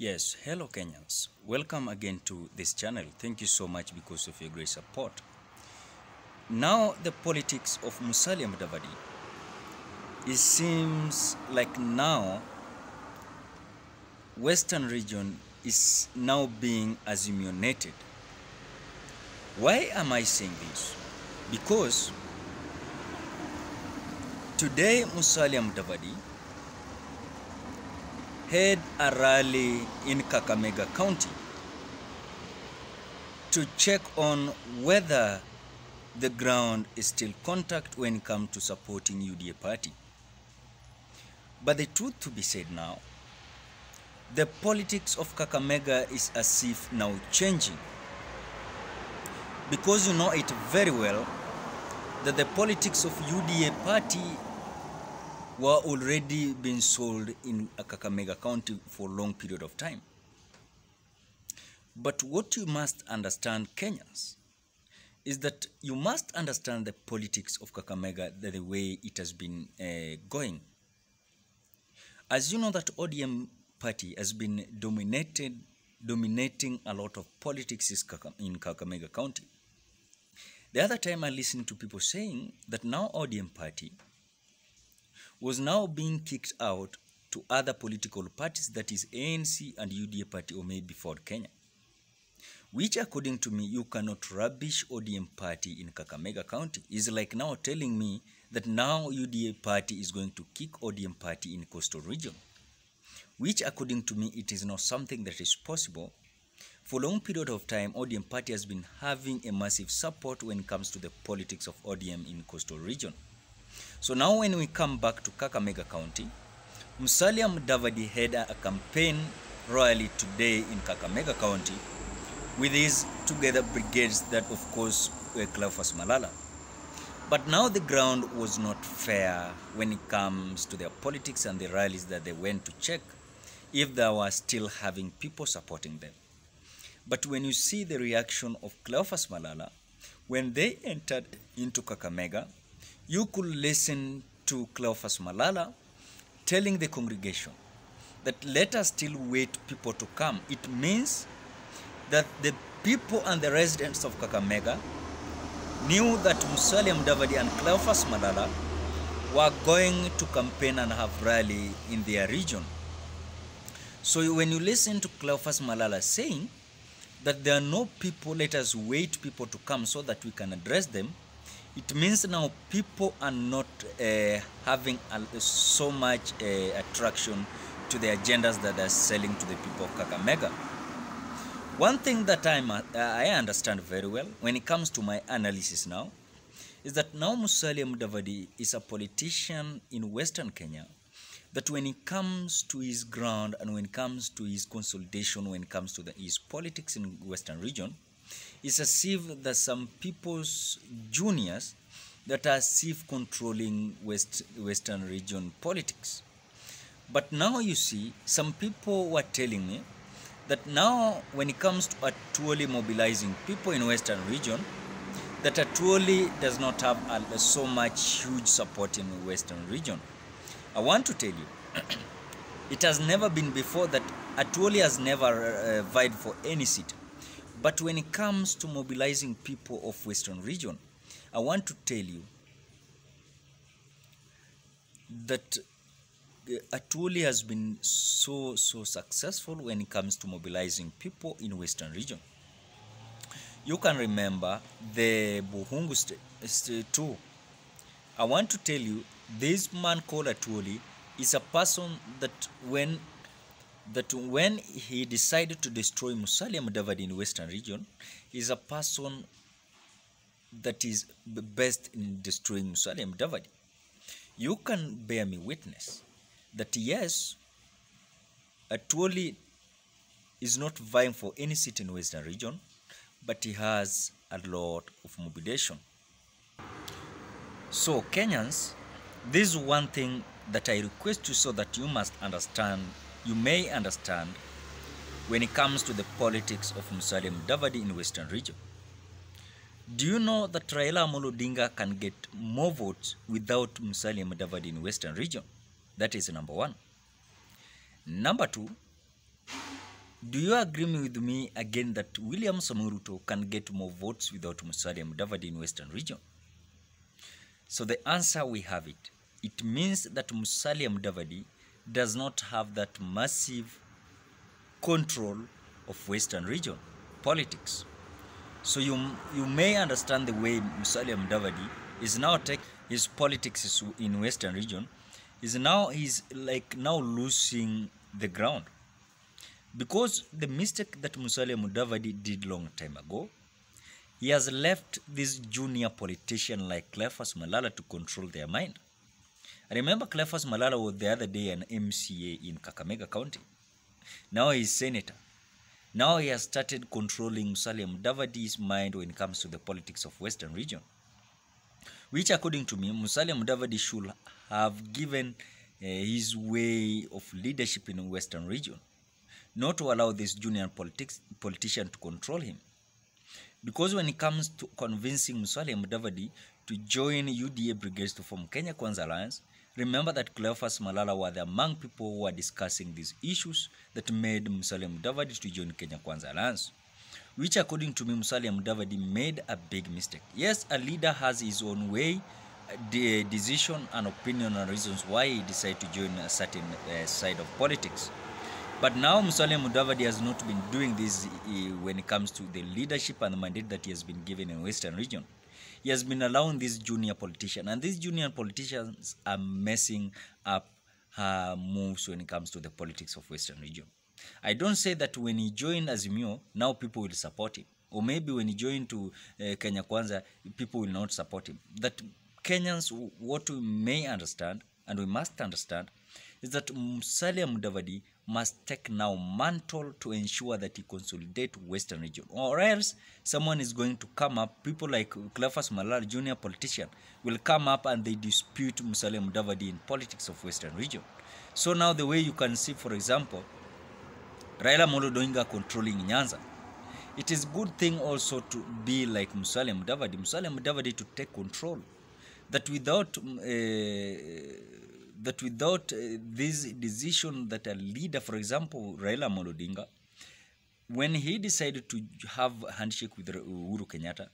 Yes, hello Kenyans. Welcome again to this channel. Thank you so much because of your great support. Now the politics of Musalia Mudavadi. It seems like now Western region is now being assimilated. Why am I saying this? Because today Musalia Mudavadi had a rally in Kakamega County to check on whether the ground is still contact when it comes to supporting UDA party. But the truth to be said now, the politics of Kakamega is as if now changing. Because you know it very well that the politics of UDA party were already being sold in Kakamega County for a long period of time. But what you must understand, Kenyans, is that you must understand the politics of Kakamega the, the way it has been uh, going. As you know that ODM party has been dominated, dominating a lot of politics in Kakamega County. The other time I listened to people saying that now ODM party was now being kicked out to other political parties, that is ANC and UDA party or maybe Ford Kenya. Which according to me, you cannot rubbish ODM party in Kakamega County. Is like now telling me that now UDA party is going to kick ODM party in coastal region. Which according to me, it is not something that is possible. For a long period of time, ODM party has been having a massive support when it comes to the politics of ODM in coastal region. So now when we come back to Kakamega County, Musalia Mudavadi had a campaign rally today in Kakamega County with his together brigades that of course were Cleophas Malala. But now the ground was not fair when it comes to their politics and the rallies that they went to check if they were still having people supporting them. But when you see the reaction of Cleophas Malala, when they entered into Kakamega, you could listen to Cleophas Malala telling the congregation that let us still wait people to come. It means that the people and the residents of Kakamega knew that Musalia Mudavadi and Cleophas Malala were going to campaign and have rally in their region. So when you listen to Cleophas Malala saying that there are no people, let us wait people to come so that we can address them, it means now people are not uh, having a, so much uh, attraction to the agendas that they're selling to the people of Kakamega. One thing that I'm, uh, I understand very well when it comes to my analysis now is that now Musalia Mudavadi is a politician in Western Kenya that when it comes to his ground and when it comes to his consolidation, when it comes to the, his politics in Western region, it's as if there's some people's juniors that are as if controlling West, Western region politics. But now you see, some people were telling me that now when it comes to actually mobilizing people in Western region, that Atwoli does not have a, so much huge support in Western region. I want to tell you, it has never been before that Atwoli has never uh, vied for any seat. But when it comes to mobilizing people of Western region, I want to tell you that uh, Atwoli has been so, so successful when it comes to mobilizing people in Western region. You can remember the Bukhungu state too. I want to tell you, this man called Atwoli is a person that when that when he decided to destroy Musalia Mudavadi in Western region, is a person that is best in destroying Musalia Mudavadi. You can bear me witness that yes, Atwoli is not vying for any seat in Western region, but he has a lot of mobilization. So Kenyans, this is one thing that I request you so that you must understand you may understand when it comes to the politics of Musalia Mudavadi in Western region. Do you know that Raila Amolo can get more votes without Musalia Mudavadi in Western region? That is number one. Number two, Do you agree with me again that William Samoei Ruto can get more votes without Musalia Mudavadi in Western region? So the answer we have it. It means that Musalia Mudavadi does not have that massive control of Western region politics. So you you may understand the way Musalia Mudavadi is now take his politics in Western region is now he's like now losing the ground because the mistake that Musalia Mudavadi did long time ago he has left this junior politician like Cleophas Malala to control their mind. I remember Cleophas Malala was the other day an MCA in Kakamega County. Now he's senator. Now he has started controlling Musalia Mudavadi's mind when it comes to the politics of Western region. Which according to me, Musalia Mudavadi should have given uh, his way of leadership in Western region, not to allow this junior politics, politician to control him. Because when it comes to convincing Musalia Mudavadi to join UDA brigades to form Kenya Kwanza Alliance, remember that Cleophas Malala were the among people who were discussing these issues that made Musalia Mudavadi to join Kenya Kwanza Alliance. Which according to me, Musalia Mudavadi made a big mistake. Yes, a leader has his own way, the decision and opinion and reasons why he decided to join a certain uh, side of politics. But now Musalia Mudavadi has not been doing this uh, when it comes to the leadership and the mandate that he has been given in Western region. He has been allowing this junior politician, and these junior politicians are messing up her moves when it comes to the politics of Western region. I don't say that when he joined Azimio, now people will support him. Or maybe when he joined to uh, Kenya Kwanza, people will not support him. That Kenyans, what we may understand, and we must understand, is that Musalia Mudavadi must take now mantle to ensure that he consolidate Western region, or else someone is going to come up. People like Cleophas Malala, junior politician, will come up and they dispute Musalia Mudavadi in politics of Western region. So now the way you can see, for example, Raila Odinga controlling Nyanza. It is good thing also to be like Musalia Mudavadi. Musalia Mudavadi to take control. That without uh, that without uh, decision that a leader, for example, Raila Odinga, when he decided to have a handshake with Uhuru Kenyatta,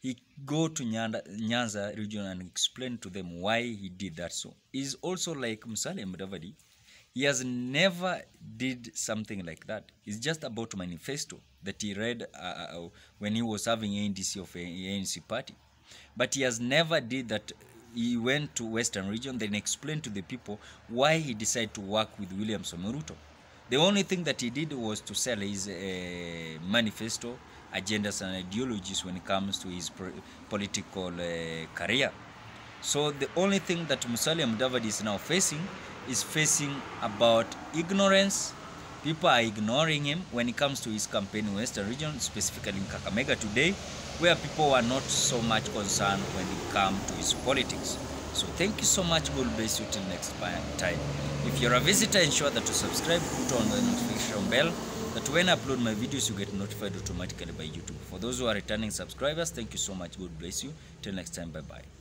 he go to Nyanda, Nyanza region and explain to them why he did that. So is also like Musalia Mudavadi. He has never did something like that. It's just about manifesto that he read uh, when he was having ANDC of ANC party. But he has never did that. He went to Western region, then explained to the people why he decided to work with William Somoruto. The only thing that he did was to sell his uh, manifesto, agendas and ideologies when it comes to his political uh, career. So the only thing that Musalia Mudavadi is now facing is facing about ignorance. People are ignoring him when it comes to his campaign in Western region, specifically in Kakamega today, where people are not so much concerned when it comes to his politics. So thank you so much. God bless you till next time. If you're a visitor, ensure that you subscribe, put on the notification bell, that when I upload my videos, you get notified automatically by YouTube. For those who are returning subscribers, thank you so much. God bless you. Till next time. Bye-bye.